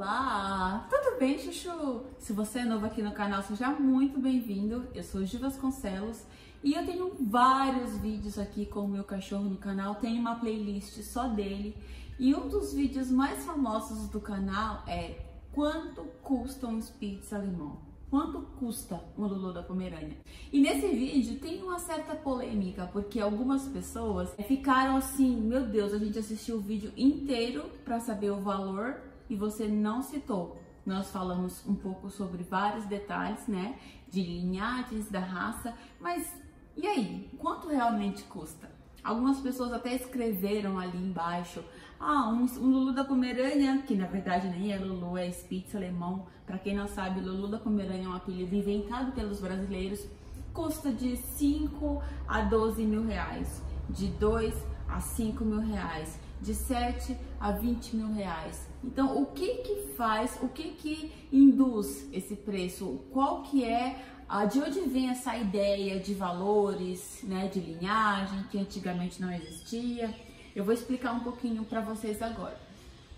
Olá, tudo bem, Chuchu? Se você é novo aqui no canal, seja muito bem-vindo. Eu sou Gil Vasconcelos e eu tenho vários vídeos aqui com o meu cachorro no canal. Tem uma playlist só dele e um dos vídeos mais famosos do canal é quanto custa um Spitz alemão. Quanto custa um Lulu da Pomerânia? E nesse vídeo tem uma certa polêmica, porque algumas pessoas ficaram assim, meu Deus, a gente assistiu o vídeo inteiro para saber o valor e você não citou. Nós falamos um pouco sobre vários detalhes, né, de linhagens da raça, mas e aí, quanto realmente custa? Algumas pessoas até escreveram ali embaixo, ah, um, um Lulu da Pomerânia, que na verdade nem é Lulu, é Spitz alemão. Para quem não sabe, Lulu da Pomerânia é um apelido inventado pelos brasileiros, custa de 5 a 12 mil reais, de 2 a 5 mil reais de 7 a 20 mil reais. Então, o que que faz, o que que induz esse preço? Qual que é, de onde vem essa ideia de valores, né, de linhagem, que antigamente não existia? Eu vou explicar um pouquinho para vocês agora.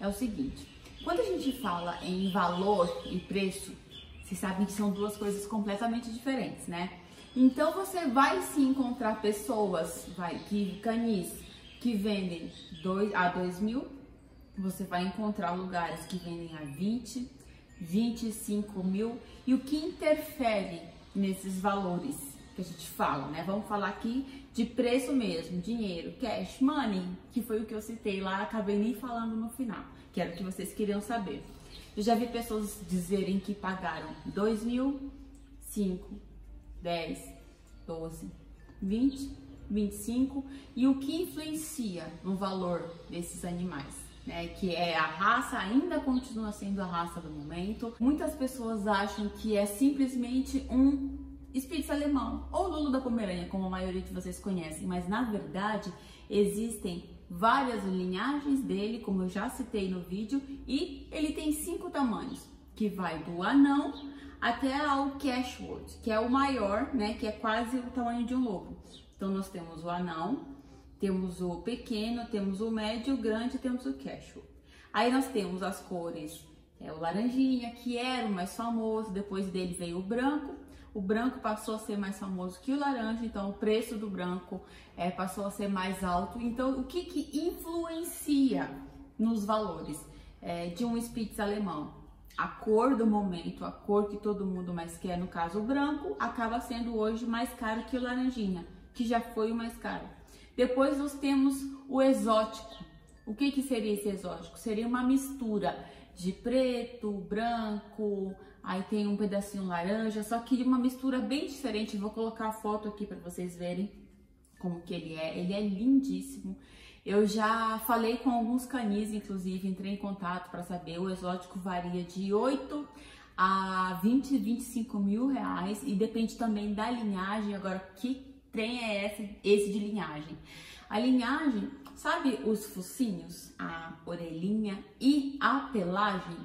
É o seguinte, quando a gente fala em valor e preço, vocês sabem que são duas coisas completamente diferentes, né? Então você vai se encontrar pessoas, vai, que canis que vendem dois, a 2 mil, você vai encontrar lugares que vendem a 20, 25 mil. E o que interfere nesses valores que a gente fala, né? Vamos falar aqui de preço mesmo, dinheiro, cash, money, que foi o que eu citei lá, acabei nem falando no final, que era o que vocês queriam saber. Eu já vi pessoas dizerem que pagaram 2 mil, 5, 10, 12, 20, 25 e o que influencia no valor desses animais. Né, que é a raça, ainda continua sendo a raça do momento. Muitas pessoas acham que é simplesmente um Spitz alemão ou Lulu da Pomerânia, como a maioria de vocês conhecem, mas na verdade existem várias linhagens dele, como eu já citei no vídeo, e ele tem cinco tamanhos, que vai do anão até ao Cashwood, que é o maior, né, que é quase o tamanho de um lobo. Então, nós temos o anão, temos o pequeno, temos o médio, o grande, temos o casual. Aí nós temos as cores, é o laranjinha, que era o mais famoso, depois dele veio o branco. O branco passou a ser mais famoso que o laranja, então o preço do branco é, passou a ser mais alto. Então, o que, que influencia nos valores é, de um Spitz alemão? A cor do momento, a cor que todo mundo mais quer, no caso o branco, acaba sendo hoje mais caro que o laranjinha que já foi o mais caro. Depois nós temos o exótico. O que, que seria esse exótico? Seria uma mistura de preto, branco, aí tem um pedacinho laranja, só que uma mistura bem diferente. Vou colocar a foto aqui para vocês verem como que ele é. Ele é lindíssimo. Eu já falei com alguns canis, inclusive, entrei em contato para saber. O exótico varia de 8 a 20, 25 mil reais e depende também da linhagem. Agora, que trem é esse, esse de linhagem? A linhagem, sabe os focinhos, a orelhinha e a pelagem?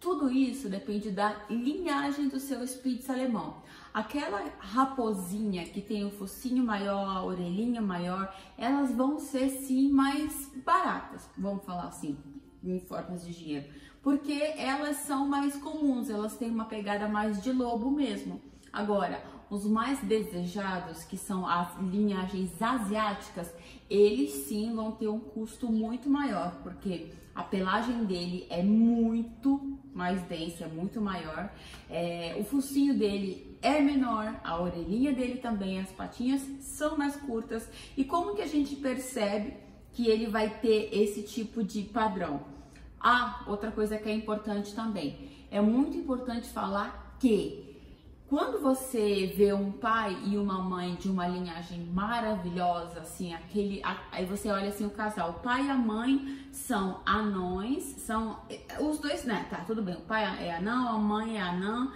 Tudo isso depende da linhagem do seu Spitz alemão. Aquela raposinha que tem o focinho maior, a orelhinha maior, elas vão ser sim mais baratas, vamos falar assim, em formas de dinheiro, porque elas são mais comuns, elas têm uma pegada mais de lobo mesmo. Agora, os mais desejados, que são as linhagens asiáticas, eles sim vão ter um custo muito maior, porque a pelagem dele é muito mais densa, é muito maior, é, o focinho dele é menor, a orelhinha dele também, as patinhas são mais curtas. E como que a gente percebe que ele vai ter esse tipo de padrão? Ah, outra coisa que é importante também, é muito importante falar que quando você vê um pai e uma mãe de uma linhagem maravilhosa, assim, aquele, aí você olha assim o casal, o pai e a mãe são anões, são os dois, né? Tá, tudo bem. O pai é anão, a mãe é anã.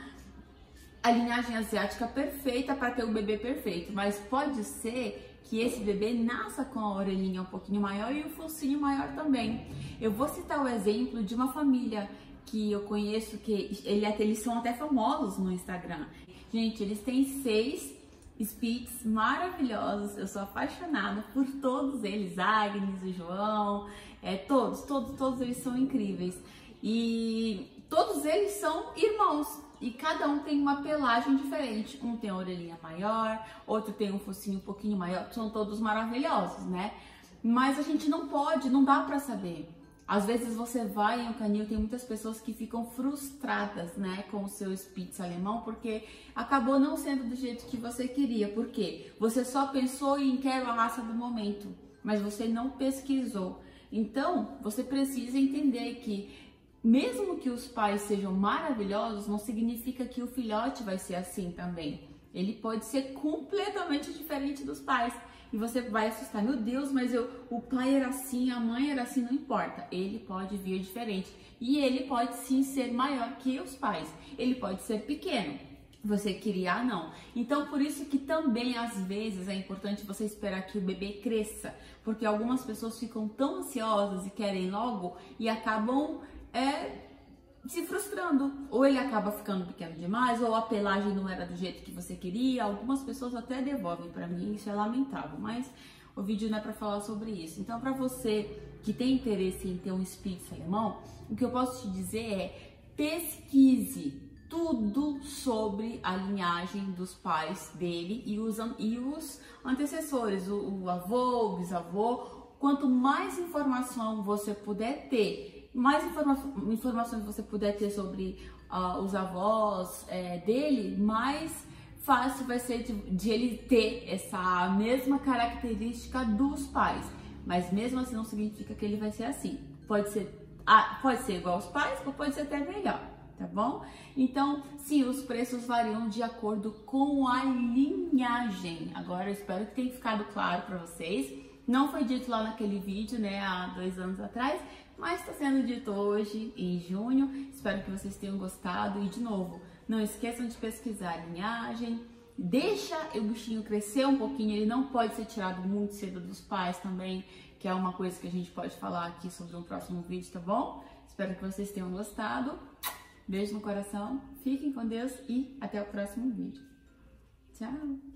A linhagem asiática perfeita para ter o bebê perfeito, mas pode ser que esse bebê nasça com a orelhinha um pouquinho maior e o focinho maior também. Eu vou citar o exemplo de uma família que eu conheço que ele, eles são até famosos no Instagram. Gente, eles têm seis Spitz maravilhosos. Eu sou apaixonada por todos eles, Agnes, o João, é, todos, todos, todos eles são incríveis. E todos eles são irmãos e cada um tem uma pelagem diferente. Um tem a orelhinha maior, outro tem um focinho um pouquinho maior. São todos maravilhosos, né? Mas a gente não pode, não dá para saber. Às vezes você vai em um canil, tem muitas pessoas que ficam frustradas, né, com o seu Spitz alemão, porque acabou não sendo do jeito que você queria. Por quê? Você só pensou em quero a raça do momento, mas você não pesquisou. Então, você precisa entender que mesmo que os pais sejam maravilhosos, não significa que o filhote vai ser assim também. Ele pode ser completamente diferente dos pais. E você vai assustar, meu Deus, mas eu, o pai era assim, a mãe era assim, não importa. Ele pode vir diferente. E ele pode sim ser maior que os pais. Ele pode ser pequeno. Você criar, não. Então, por isso que também, às vezes, é importante você esperar que o bebê cresça. Porque algumas pessoas ficam tão ansiosas e querem logo e acabam é, se frustrando. Ou ele acaba ficando pequeno demais, ou a pelagem não era do jeito que você queria. Algumas pessoas até devolvem para mim, isso é lamentável, mas o vídeo não é para falar sobre isso. Então, para você que tem interesse em ter um Spitz alemão, o que eu posso te dizer é pesquise tudo sobre a linhagem dos pais dele e os, e os antecessores, o, o avô, o bisavô. Quanto mais informação você puder ter mais informa informações você puder ter sobre uh, os avós é, dele, mais fácil vai ser de, de, ele ter essa mesma característica dos pais. Mas mesmo assim não significa que ele vai ser assim. Pode ser, ah, pode ser igual aos pais ou pode ser até melhor, tá bom? Então, sim, os preços variam de acordo com a linhagem. Agora eu espero que tenha ficado claro para vocês. Não foi dito lá naquele vídeo, né, há dois anos atrás, mas está sendo dito hoje, em junho. Espero que vocês tenham gostado. E, de novo, não esqueçam de pesquisar a linhagem. Deixa o bichinho crescer um pouquinho. Ele não pode ser tirado muito cedo dos pais também, que é uma coisa que a gente pode falar aqui sobre um próximo vídeo, tá bom? Espero que vocês tenham gostado. Beijo no coração, fiquem com Deus e até o próximo vídeo. Tchau!